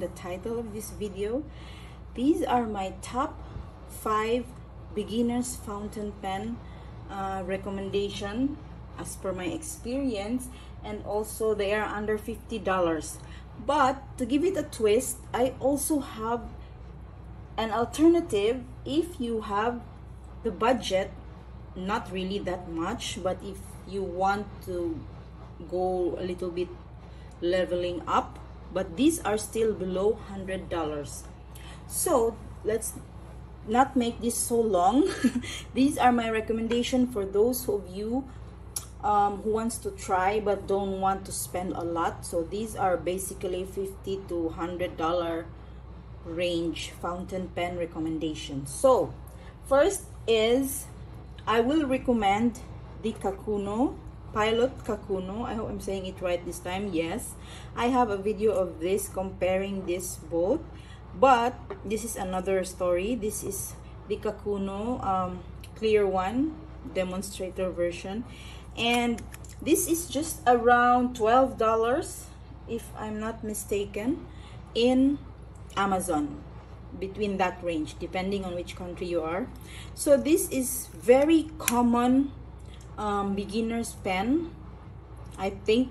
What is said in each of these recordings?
the title of this video. These are my top five beginners fountain pen uh, recommendation as per my experience and also they are under $50 but to give it a twist I also have an alternative if you have the budget not really that much but if you want to go a little bit leveling up but these are still below hundred dollars. So let's not make this so long. These are my recommendation for those of you um, who wants to try but don't want to spend a lot. So these are basically 50 to 100 dollar range fountain pen recommendations so first is I will recommend the Kakuno Pilot Kakuno. I hope I'm saying it right this time. Yes, I have a video of this comparing this both. But this is another story. This is the Kakuno um, clear one demonstrator version. And this is just around $12 if I'm not mistaken in Amazon between that range depending on which country you are so this is very common um, beginner's pen. I think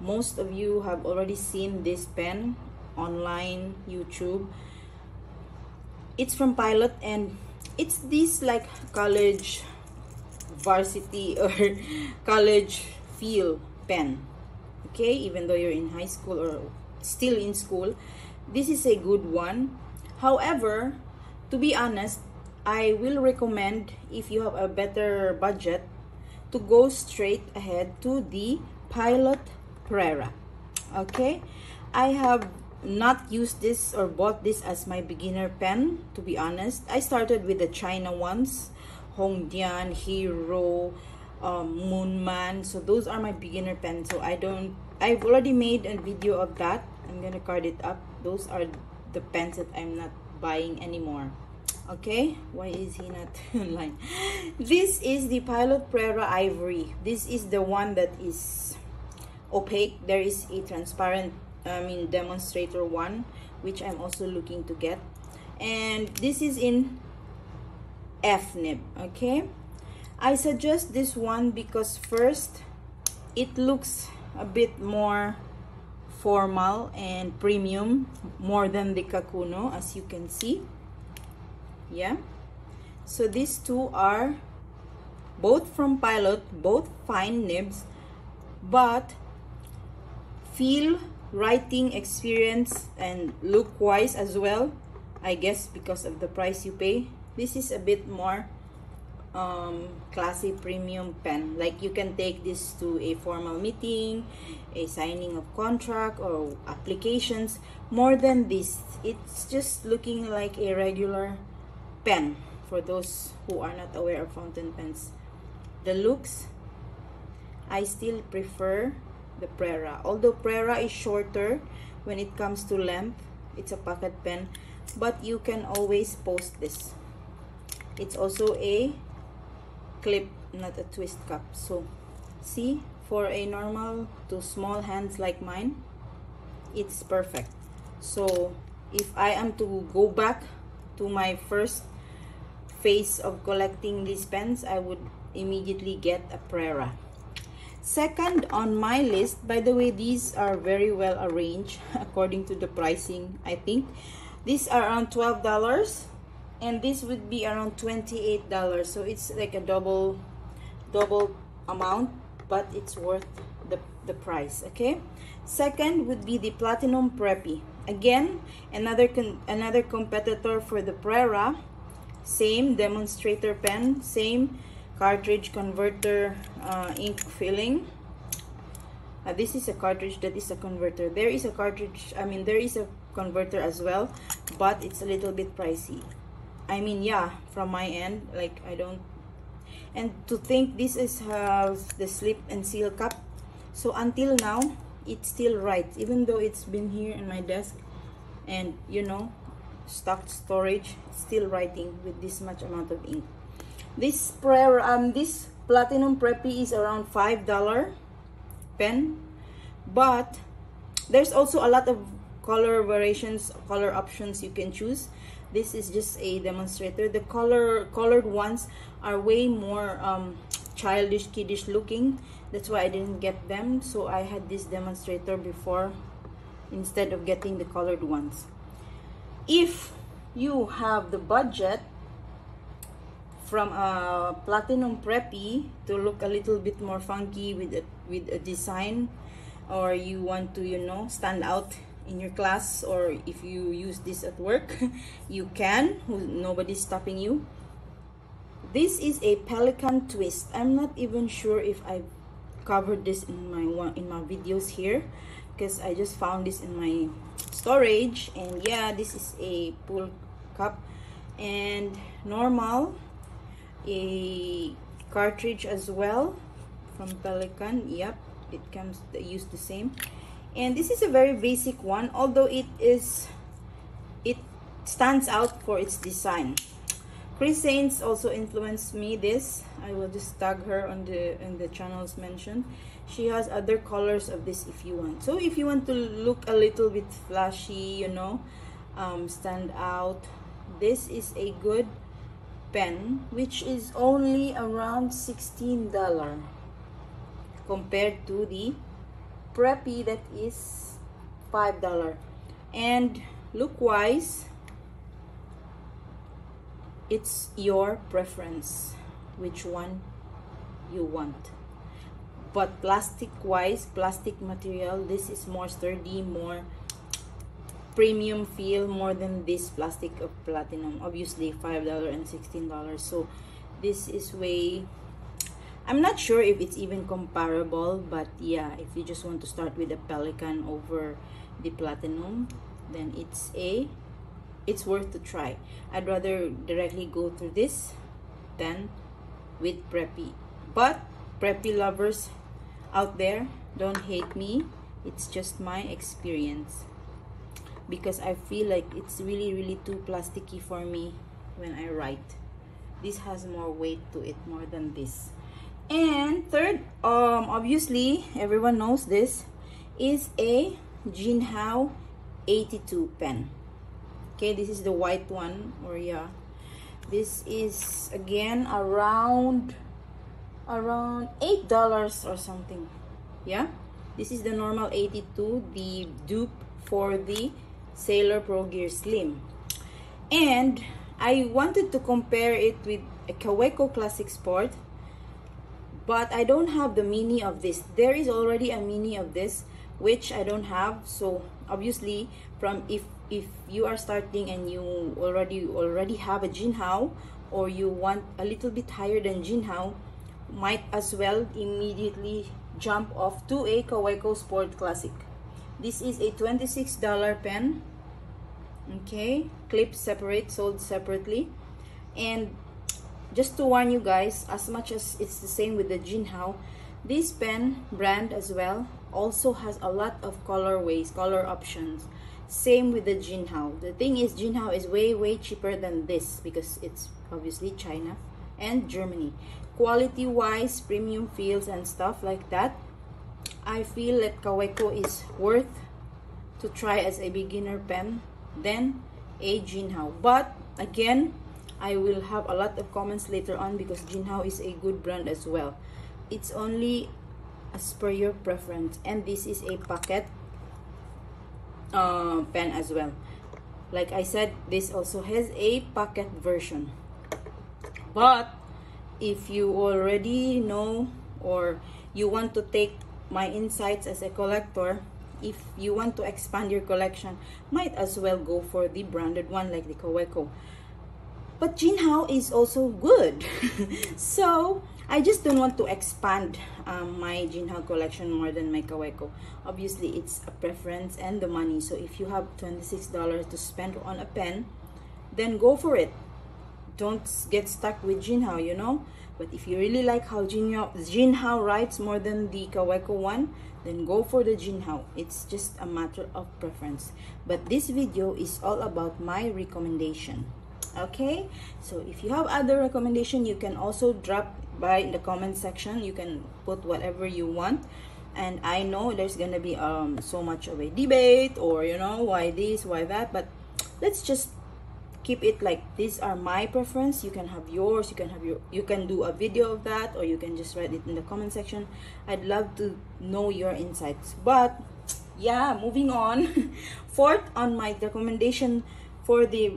most of you have already seen this pen online YouTube. It's from Pilot and it's this like college varsity or college feel pen. Okay even though you're in high school or still in school this is a good one. However, to be honest, I will recommend if you have a better budget to go straight ahead to the Pilot Prera. Okay? I have not used this or bought this as my beginner pen, to be honest. I started with the China ones, Hongdian, Hero, um, Moonman. So those are my beginner pens. So I don't, I've already made a video of that. I'm gonna card it up. Those are the pens that I'm not buying anymore okay? Why is he not online? This is the pilot prera ivory. This is the one that is opaque. There is a transparent i mean demonstrator one which i'm also looking to get. And this is in f nib okay? I suggest this one because first it looks a bit more formal and premium more than the Kakuno as you can see yeah? So these two are both from Pilot both fine nibs but feel writing experience and look wise as well I guess because of the price you pay. This is a bit more um, classy premium pen. Like you can take this to a formal meeting a signing of contract or applications more than this. It's just looking like a regular pen for those who are not aware of fountain pens. The looks I still prefer the Prera. Although Prera is shorter when it comes to length it's a pocket pen but you can always post this. It's also a clip not a twist cup. So see for a normal to small hands like mine it's perfect. So if I am to go back to my first phase of collecting these pens I would immediately get a Prera. Second on my list by the way these are very well arranged according to the pricing I think. These are around $12 and this would be around $28 so it's like a double double amount but it's worth the, the price okay? Second would be the platinum preppy. Again another another competitor for the prera same demonstrator pen same cartridge converter uh, ink filling. Uh, this is a cartridge that is a converter. There is a cartridge i mean there is a converter as well but it's a little bit pricey. I mean yeah from my end like I don't and to think this is has the slip and seal cup. So until now it still writes even though it's been here in my desk and you know stocked storage still writing with this much amount of ink. This prayer um this platinum preppy is around five dollar pen but there's also a lot of color variations color options you can choose. This is just a demonstrator. The color colored ones are way more um, childish kiddish looking. That's why I didn't get them. So I had this demonstrator before instead of getting the colored ones if you have the budget from a platinum preppy to look a little bit more funky with a, with a design or you want to you know stand out in your class or if you use this at work you can. Nobody's stopping you. This is a Pelikan twist. I'm not even sure if i covered this in my one in my videos here because i just found this in my storage and yeah this is a pull cup. And normal a cartridge as well from Pelikan. Yep it comes they use the same. And this is a very basic one although it is it stands out for its design. Chris Saenz also influenced me this. I will just tag her on the in the channels mentioned she has other colors of this if you want. So if you want to look a little bit flashy you know um, stand out this is a good pen which is only around $16 compared to the preppy that is $5 and look wise it's your preference which one you want but plastic wise plastic material this is more sturdy more premium feel more than this plastic of platinum. Obviously five dollar and sixteen dollars. So this is way i'm not sure if it's even comparable but yeah if you just want to start with the Pelikan over the platinum then it's a it's worth to try. I'd rather directly go through this than with preppy. But preppy lovers out there don't hate me. It's just my experience. Because I feel like it's really really too plasticky for me when I write. This has more weight to it more than this. And third um obviously everyone knows this is a Jinhao 82 pen. Okay this is the white one or yeah this is again around around eight dollars or something yeah this is the normal 82 the dupe for the Sailor Pro Gear Slim. And I wanted to compare it with a Kaweco Classic Sport, but I don't have the mini of this. There is already a mini of this, which I don't have. So obviously, from if if you are starting and you already already have a Jinhao, or you want a little bit higher than Jinhao, might as well immediately jump off to a Kaweco Sport Classic. This is a $26 pen. Okay, clip separate, sold separately. And just to warn you guys, as much as it's the same with the Jinhao, this pen brand as well also has a lot of colorways, color options. Same with the Jinhao. The thing is, Jinhao is way, way cheaper than this because it's obviously China and Germany. Quality-wise, premium feels and stuff like that, I feel that Kaweco is worth to try as a beginner pen than a Jinhao. But again, I will have a lot of comments later on because Jinhao is a good brand as well. It's only as per your preference. And this is a pocket uh, pen as well. Like I said, this also has a pocket version. But if you already know or you want to take my insights as a collector if you want to expand your collection might as well go for the branded one like the Kaweco but Jinhao is also good. So I just don't want to expand um, my Jinhao collection more than my Kaweco obviously it's a preference and the money. So if you have $26 to spend on a pen then go for it don't get stuck with Jinhao you know but if you really like how Jinhao, Jinhao writes more than the Kaweco one, then go for the Jinhao. It's just a matter of preference. But this video is all about my recommendation. Okay, so if you have other recommendation, you can also drop by in the comment section. You can put whatever you want. and I know there's gonna be um so much of a debate or you know why this why that but let's just keep it like these are my preference. You can have yours. You can have your you can do a video of that or you can just write it in the comment section. I'd love to know your insights. But yeah moving on. Fourth on my recommendation for the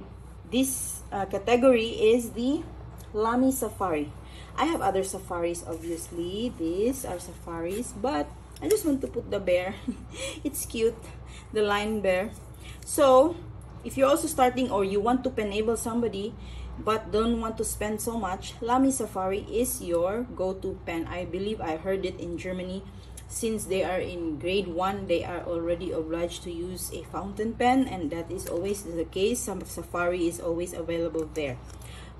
this uh, category is the Lamy Safari. I have other safaris obviously. These are safaris but I just want to put the bear. It's cute. The lion bear. So if you're also starting or you want to enable somebody but don't want to spend so much Lamy Safari is your go-to pen. I believe I heard it in Germany. Since they are in grade 1 they are already obliged to use a fountain pen and that is always the case. Some Safari is always available there.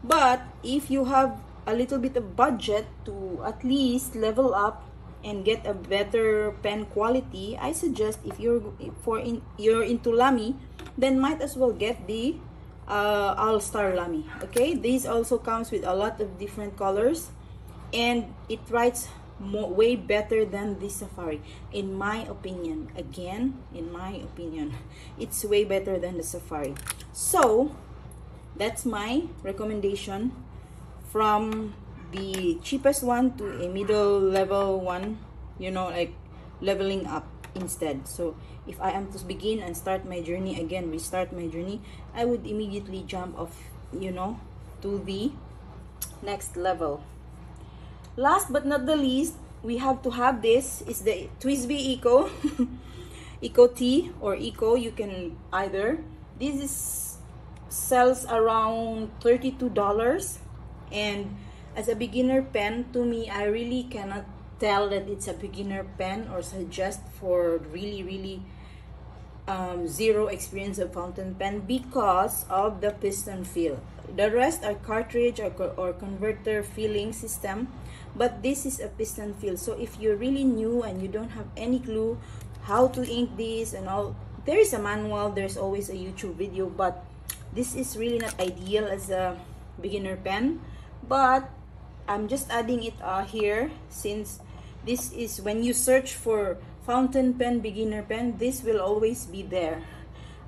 But if you have a little bit of budget to at least level up and get a better pen quality i suggest if you're for in you're into lamy then might as well get the uh, all star lamy okay? This also comes with a lot of different colors and it writes more, way better than the safari in my opinion. Again in my opinion it's way better than the safari. So that's my recommendation from the cheapest one to a middle level one you know like leveling up instead. So if i am to begin and start my journey again restart my journey i would immediately jump off you know to the next level. Last but not the least we have to have this is the TWSBI Eco Eco T or Eco you can either. This is sells around $32 and as a beginner pen to me i really cannot tell that it's a beginner pen or suggest for really really um, zero experience of fountain pen because of the piston feel. The rest are cartridge or, or converter filling system but this is a piston feel. So if you're really new and you don't have any clue how to ink this and all there is a manual there's always a youtube video but this is really not ideal as a beginner pen. But I'm just adding it uh, here since this is when you search for fountain pen beginner pen this will always be there.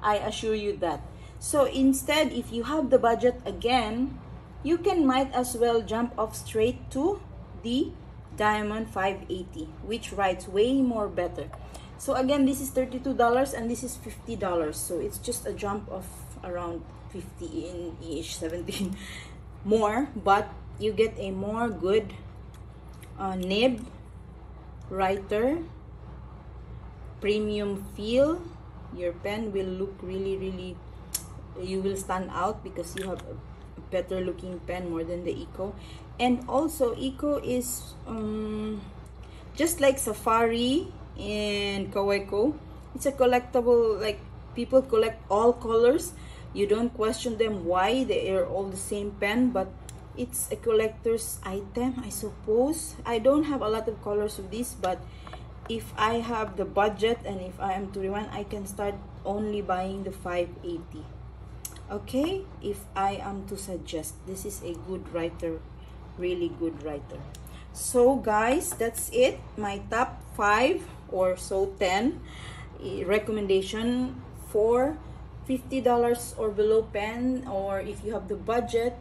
I assure you that. So instead if you have the budget again you can might as well jump off straight to the diamond 580 which writes way more better. So again this is $32 and this is $50 so it's just a jump of around 50 in each 17 more but you get a more good uh, nib writer premium feel your pen will look really really you will stand out because you have a better looking pen more than the eco. And also eco is um, just like safari and kaweco it's a collectible like people collect all colors. You don't question them why they are all the same pen but it's a collector's item i suppose. I don't have a lot of colors of this but if i have the budget and if i am to rewind i can start only buying the 580 okay if i am to suggest this is a good writer really good writer. So guys that's it. My top five or so 10 eh, recommendation for $50 or below pen or if you have the budget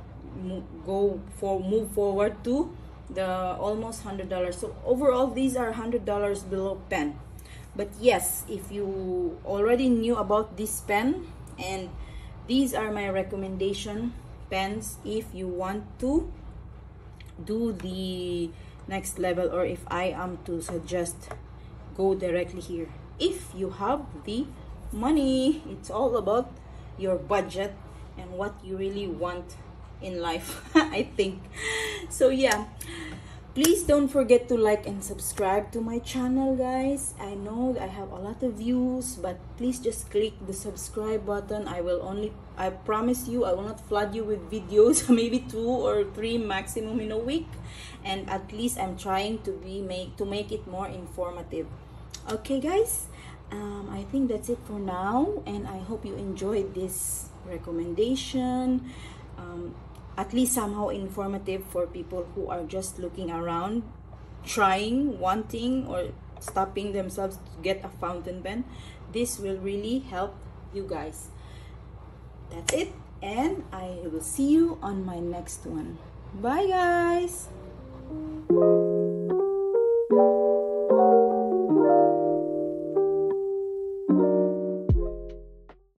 go for move forward to the almost hundred dollars. So overall these are hundred dollars below pen. But yes if you already knew about this pen and these are my recommendation pens if you want to do the next level or if I am to suggest go directly here. If you have the money it's all about your budget and what you really want in life i think. So yeah. Please don't forget to like and subscribe to my channel guys. I know i have a lot of views but please just click the subscribe button. I will only i promise you i will not flood you with videos maybe two or three maximum in a week. And at least i'm trying to be make to make it more informative. Okay guys. Um, i think that's it for now. And i hope you enjoyed this recommendation. Um, at least somehow informative for people who are just looking around trying wanting or stopping themselves to get a fountain pen. This will really help you guys. That's it and i will see you on my next one. Bye guys